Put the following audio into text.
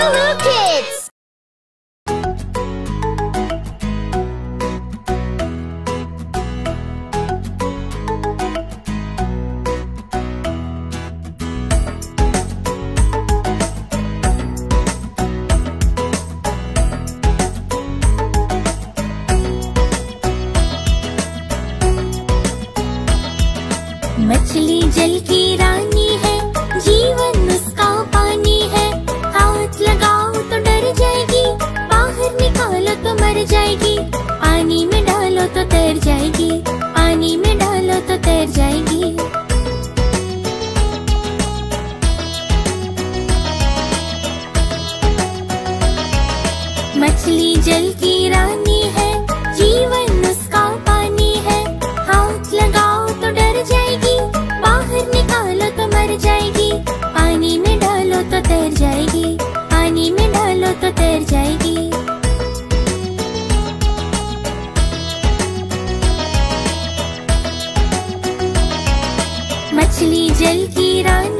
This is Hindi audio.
Lulu Kids! मछली जल की रानी है जल की रानी।